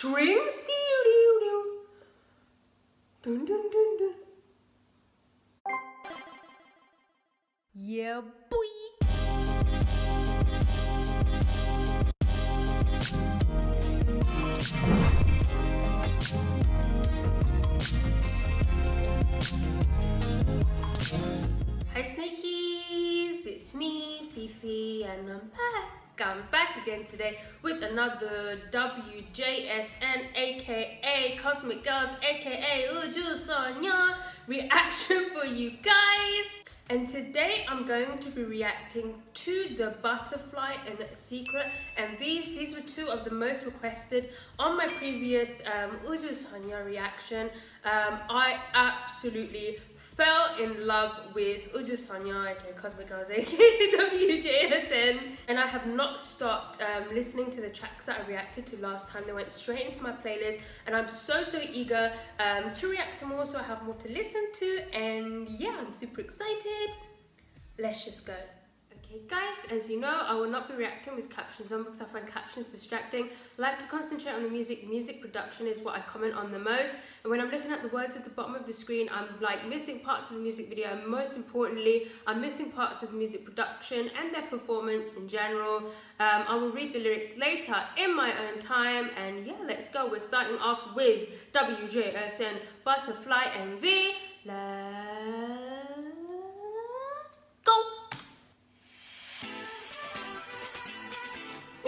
strings. Doo doo doo. Dun dun dun dun. Yeah, boy. Hi Snakies, it's me, Fifi, and I'm back. I'm back again today with another WJSN aka Cosmic Girls aka Uju Sonya reaction for you guys. And today I'm going to be reacting to the Butterfly and Secret and these these were two of the most requested on my previous um, Uju Sonya reaction. Um, I absolutely fell in love with Uju Sonya, aka Cosmic Girls, aka WJSN, and I have not stopped um, listening to the tracks that I reacted to last time. They went straight into my playlist, and I'm so so eager um, to react to more, so I have more to listen to, and yeah, I'm super excited. Let's just go. As you know, I will not be reacting with captions on because I find captions distracting. I like to concentrate on the music. Music production is what I comment on the most. And when I'm looking at the words at the bottom of the screen, I'm like missing parts of the music video. Most importantly, I'm missing parts of music production and their performance in general. Um, I will read the lyrics later in my own time. And yeah, let's go. We're starting off with WJSN Butterfly MV. Let's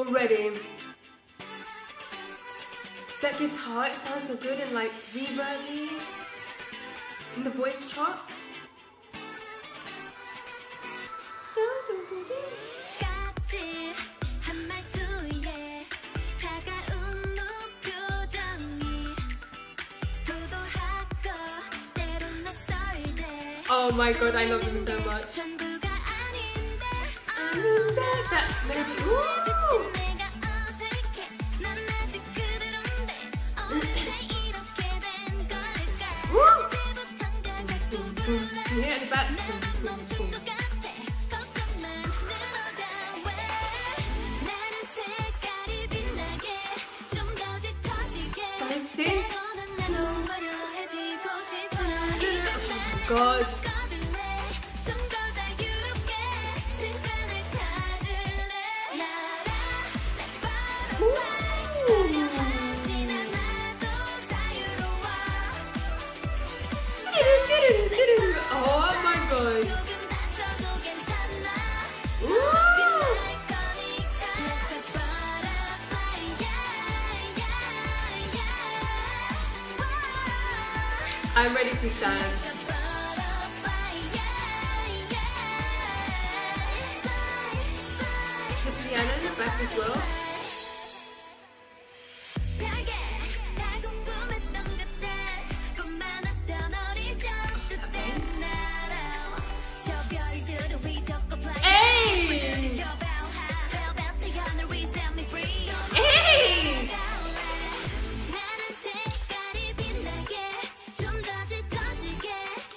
already. That guitar, it sounds so good and like reverby and the voice chops. Oh my god, I love him so much. 전부가 아닌데 That melody, ooh! 내가 어색해 난 아직 그대로인데 어느새 이렇게 된 걸까 Woo! 언제부턴가 자꾸 불안해 Can you hear it in the back? 난 멈춘 것 같아 걱정만 늘어가 왜 나는 색깔이 빛나게 좀 더 짙어지게 Can I sing? 때로는 나도 화려해지고 싶어 God. I'm ready to stand. The piano in the back as well.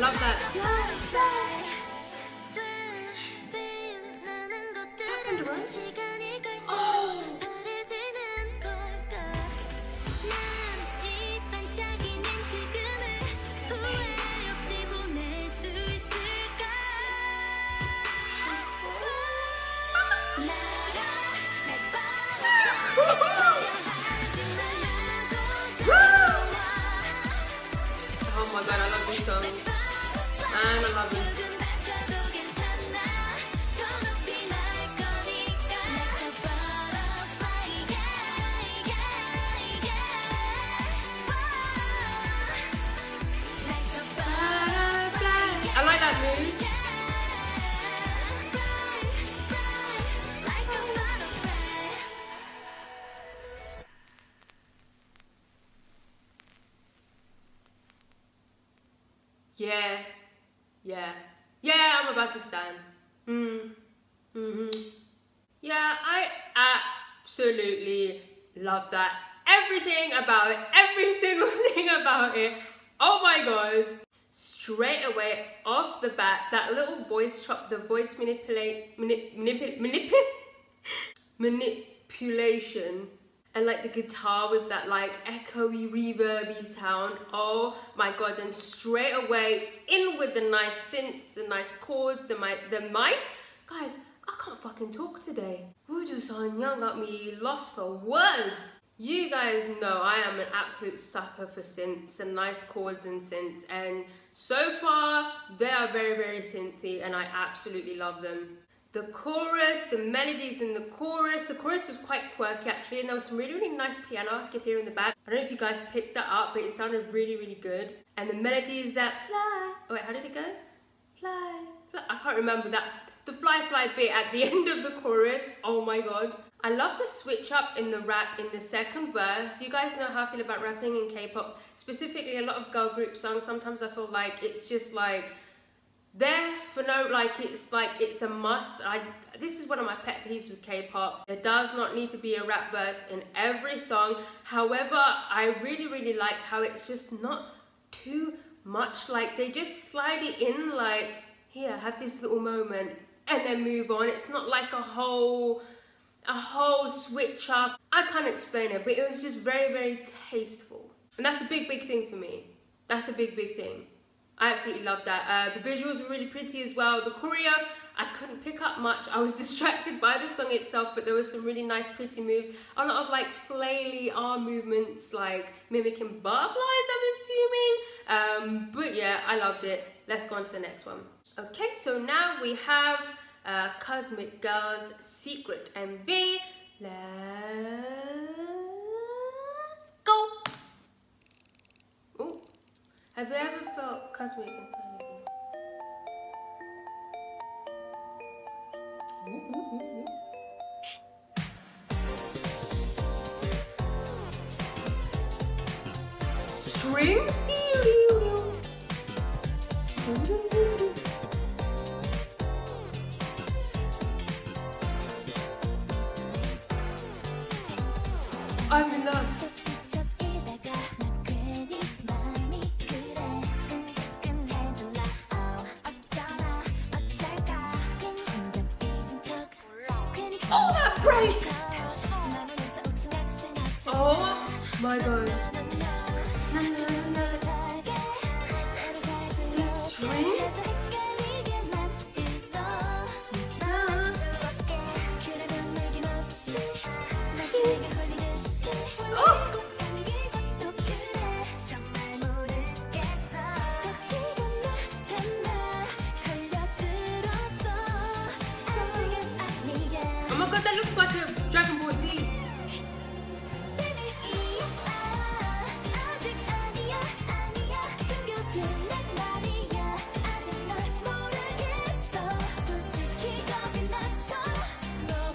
love that. Yeah, yeah, yeah. I'm about to stand. Mm. Mm-hmm. Yeah, I absolutely love that. Everything about it, every single thing about it. Oh my god. Straight away off the bat, that little voice chop, the voice manipulate, manip, manip, manip, manipulation and like the guitar with that like echoey reverby sound oh my god then straight away in with the nice synths the nice chords the, mi the mice. Guys i can't fucking talk today. Uju Sonya got me lost for words. You guys know I am an absolute sucker for synths and nice chords and synths. And so far they are very very synthy and I absolutely love them the chorus, the melodies in the chorus. The chorus was quite quirky actually, and there was some really, really nice piano I could hear in the back. I don't know if you guys picked that up, but it sounded really, really good. And the melodies that fly. Oh wait, how did it go? Fly, fly. I can't remember that. The fly, fly bit at the end of the chorus. Oh my god. I love the switch up in the rap in the second verse. You guys know how I feel about rapping in K-pop, specifically a lot of girl group songs. Sometimes I feel like it's just like there for no like it's like it's a must. I this is one of my pet peeves with k-pop. There does not need to be a rap verse in every song. However i really really like how it's just not too much. Like they just slide it in like here have this little moment and then move on. It's not like a whole a whole switch up. I can't explain it but it was just very very tasteful. And that's a big big thing for me. That's a big big thing I absolutely loved that. Uh, the visuals were really pretty as well. The choreo, I couldn't pick up much. I was distracted by the song itself, but there were some really nice, pretty moves. A lot of like flaily arm movements, like mimicking butterflies, I'm assuming. Um, but yeah, I loved it. Let's go on to the next one. Okay, so now we have uh, Cosmic Girls Secret MV. Let's go. Have you ever felt cosmic inside of you? Ooh, ooh, ooh. Strings? Oh, that bright. Oh my god. my god, that looks like a Dragon Ball Z.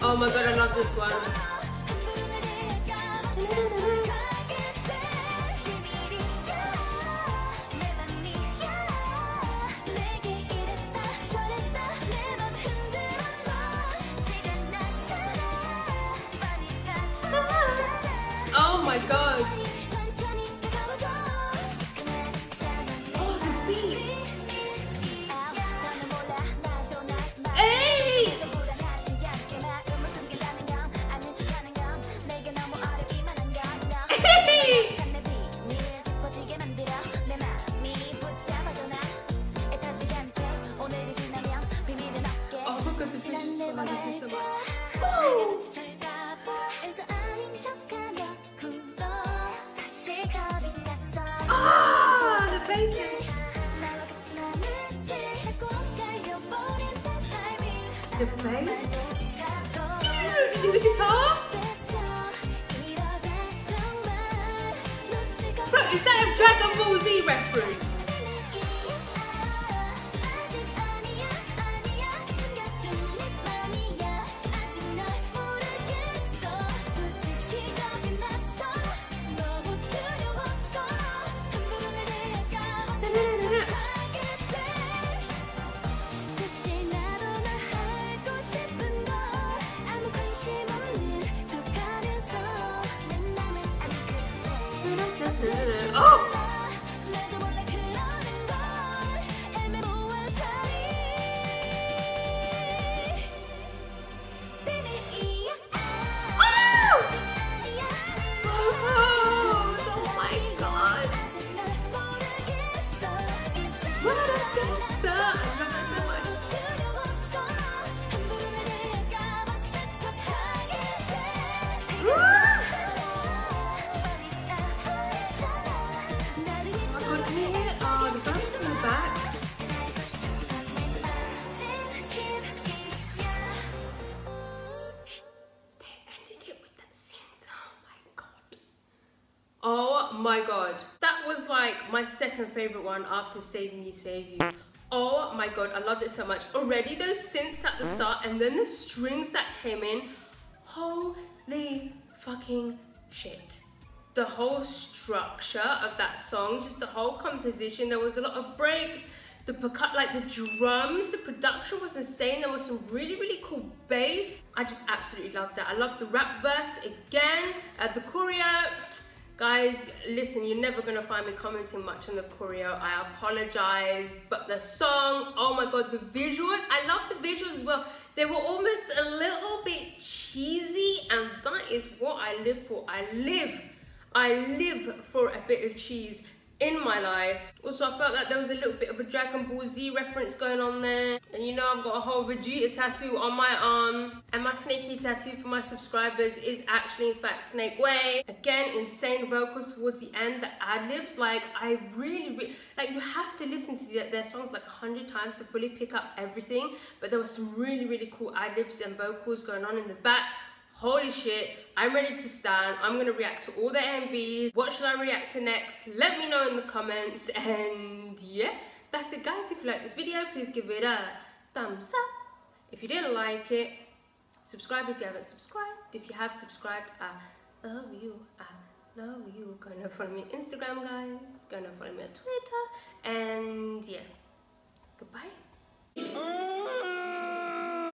Oh my god, I love this one. Ah, the bass. The bass. In the guitar? Bro, is that a Dragon Ball Z reference? Like my second favorite one after Save Me, Save You. Oh my god, I loved it so much. Already those synths at the start and then the strings that came in. Holy fucking shit. The whole structure of that song, just the whole composition, there was a lot of breaks. The percut, like the drums, the production was insane. There was some really, really cool bass. I just absolutely loved that. I loved the rap verse again. Uh, the choreo, Guys, listen, you're never gonna find me commenting much on the choreo. I apologize, but the song, oh my god, the visuals, I love the visuals as well. They were almost a little bit cheesy, and that is what I live for. I live, I live for a bit of cheese in my life. Also, I felt like there was a little bit of a Dragon Ball Z reference going on there. And you know, I've got a whole Vegeta tattoo on my arm. And my Snakey tattoo for my subscribers is actually, in fact, Snake Way. Again, insane vocals towards the end. The ad-libs, like, I really, really, like, you have to listen to their, their songs like a hundred times to fully pick up everything. But there was some really, really cool ad-libs and vocals going on in the back holy shit, I'm ready to stand. I'm gonna react to all the MVs. What should I react to next? Let me know in the comments. And yeah, that's it guys. If you like this video, please give it a thumbs up. If you didn't like it, subscribe if you haven't subscribed. If you have subscribed, I love you. I love you. Go and follow me on Instagram, guys. Go and follow me on Twitter. And yeah, goodbye. Mm-hmm.